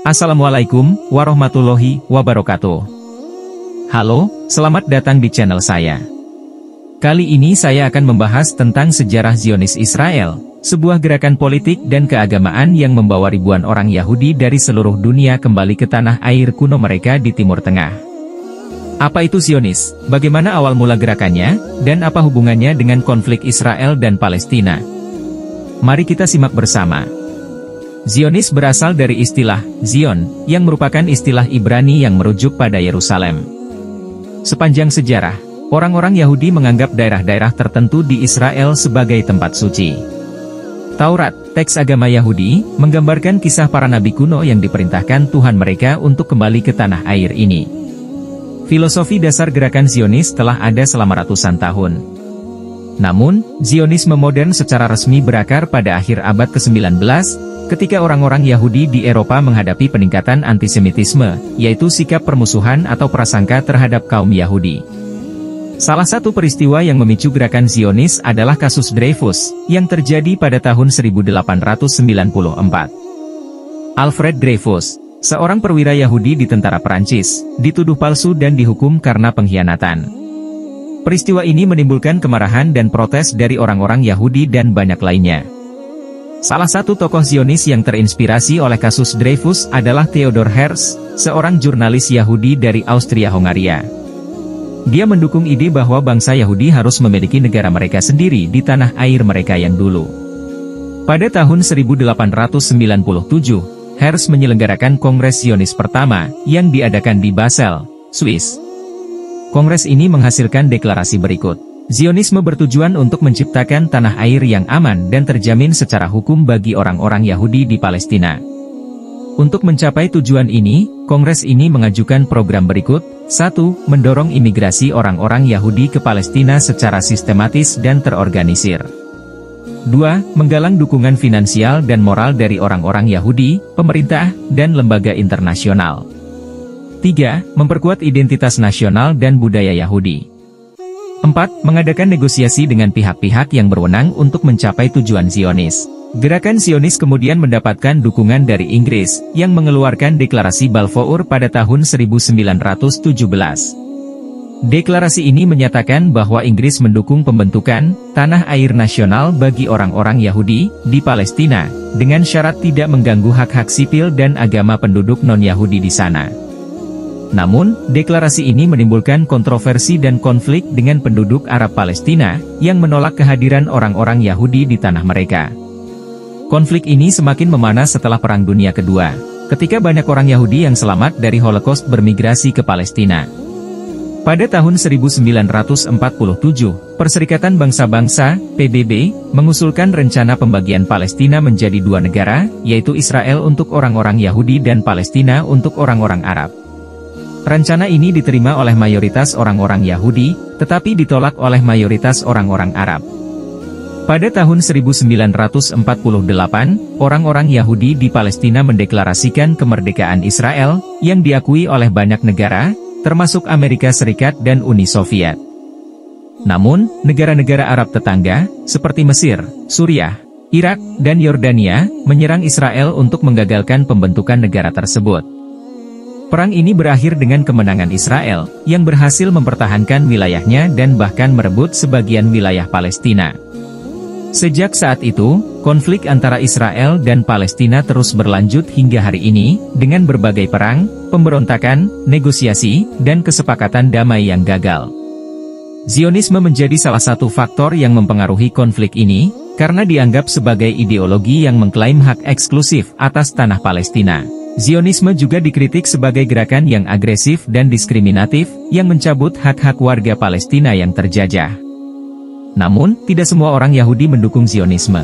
Assalamualaikum warahmatullahi wabarakatuh. Halo, selamat datang di channel saya. Kali ini saya akan membahas tentang sejarah Zionis Israel, sebuah gerakan politik dan keagamaan yang membawa ribuan orang Yahudi dari seluruh dunia kembali ke tanah air kuno mereka di Timur Tengah. Apa itu Zionis? Bagaimana awal mula gerakannya? Dan apa hubungannya dengan konflik Israel dan Palestina? Mari kita simak bersama. Zionis berasal dari istilah Zion, yang merupakan istilah Ibrani yang merujuk pada Yerusalem. Sepanjang sejarah, orang-orang Yahudi menganggap daerah-daerah tertentu di Israel sebagai tempat suci. Taurat, teks agama Yahudi, menggambarkan kisah para nabi kuno yang diperintahkan Tuhan mereka untuk kembali ke tanah air ini. Filosofi dasar gerakan Zionis telah ada selama ratusan tahun. Namun, Zionisme modern secara resmi berakar pada akhir abad ke-19, ketika orang-orang Yahudi di Eropa menghadapi peningkatan antisemitisme, yaitu sikap permusuhan atau prasangka terhadap kaum Yahudi. Salah satu peristiwa yang memicu gerakan Zionis adalah kasus Dreyfus, yang terjadi pada tahun 1894. Alfred Dreyfus, seorang perwira Yahudi di tentara Perancis, dituduh palsu dan dihukum karena pengkhianatan. Peristiwa ini menimbulkan kemarahan dan protes dari orang-orang Yahudi dan banyak lainnya. Salah satu tokoh Zionis yang terinspirasi oleh kasus Dreyfus adalah Theodor Herz, seorang jurnalis Yahudi dari Austria-Hongaria. Dia mendukung ide bahwa bangsa Yahudi harus memiliki negara mereka sendiri di tanah air mereka yang dulu. Pada tahun 1897, Herz menyelenggarakan Kongres Zionis pertama, yang diadakan di Basel, Swiss. Kongres ini menghasilkan deklarasi berikut. Zionisme bertujuan untuk menciptakan tanah air yang aman dan terjamin secara hukum bagi orang-orang Yahudi di Palestina. Untuk mencapai tujuan ini, Kongres ini mengajukan program berikut, 1. Mendorong imigrasi orang-orang Yahudi ke Palestina secara sistematis dan terorganisir. 2. Menggalang dukungan finansial dan moral dari orang-orang Yahudi, pemerintah, dan lembaga internasional. 3. Memperkuat identitas nasional dan budaya Yahudi. 4. Mengadakan negosiasi dengan pihak-pihak yang berwenang untuk mencapai tujuan Zionis. Gerakan Zionis kemudian mendapatkan dukungan dari Inggris, yang mengeluarkan deklarasi Balfour pada tahun 1917. Deklarasi ini menyatakan bahwa Inggris mendukung pembentukan tanah air nasional bagi orang-orang Yahudi di Palestina, dengan syarat tidak mengganggu hak-hak sipil dan agama penduduk non-Yahudi di sana. Namun, deklarasi ini menimbulkan kontroversi dan konflik dengan penduduk Arab Palestina, yang menolak kehadiran orang-orang Yahudi di tanah mereka. Konflik ini semakin memanas setelah Perang Dunia Kedua, ketika banyak orang Yahudi yang selamat dari Holocaust bermigrasi ke Palestina. Pada tahun 1947, Perserikatan Bangsa-Bangsa, PBB, mengusulkan rencana pembagian Palestina menjadi dua negara, yaitu Israel untuk orang-orang Yahudi dan Palestina untuk orang-orang Arab. Rencana ini diterima oleh mayoritas orang-orang Yahudi, tetapi ditolak oleh mayoritas orang-orang Arab. Pada tahun 1948, orang-orang Yahudi di Palestina mendeklarasikan kemerdekaan Israel, yang diakui oleh banyak negara, termasuk Amerika Serikat dan Uni Soviet. Namun, negara-negara Arab tetangga, seperti Mesir, Suriah, Irak, dan Yordania, menyerang Israel untuk menggagalkan pembentukan negara tersebut. Perang ini berakhir dengan kemenangan Israel, yang berhasil mempertahankan wilayahnya dan bahkan merebut sebagian wilayah Palestina. Sejak saat itu, konflik antara Israel dan Palestina terus berlanjut hingga hari ini, dengan berbagai perang, pemberontakan, negosiasi, dan kesepakatan damai yang gagal. Zionisme menjadi salah satu faktor yang mempengaruhi konflik ini, karena dianggap sebagai ideologi yang mengklaim hak eksklusif atas tanah Palestina. Zionisme juga dikritik sebagai gerakan yang agresif dan diskriminatif, yang mencabut hak-hak warga Palestina yang terjajah. Namun, tidak semua orang Yahudi mendukung Zionisme.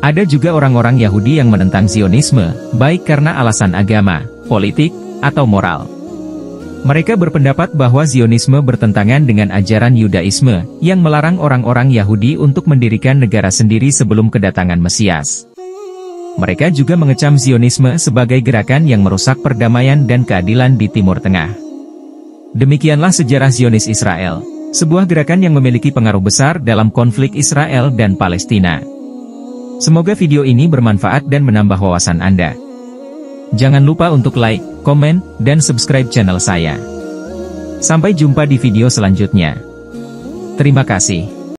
Ada juga orang-orang Yahudi yang menentang Zionisme, baik karena alasan agama, politik, atau moral. Mereka berpendapat bahwa Zionisme bertentangan dengan ajaran Yudaisme, yang melarang orang-orang Yahudi untuk mendirikan negara sendiri sebelum kedatangan Mesias. Mereka juga mengecam Zionisme sebagai gerakan yang merusak perdamaian dan keadilan di Timur Tengah. Demikianlah sejarah Zionis Israel, sebuah gerakan yang memiliki pengaruh besar dalam konflik Israel dan Palestina. Semoga video ini bermanfaat dan menambah wawasan Anda. Jangan lupa untuk like, komen, dan subscribe channel saya. Sampai jumpa di video selanjutnya. Terima kasih.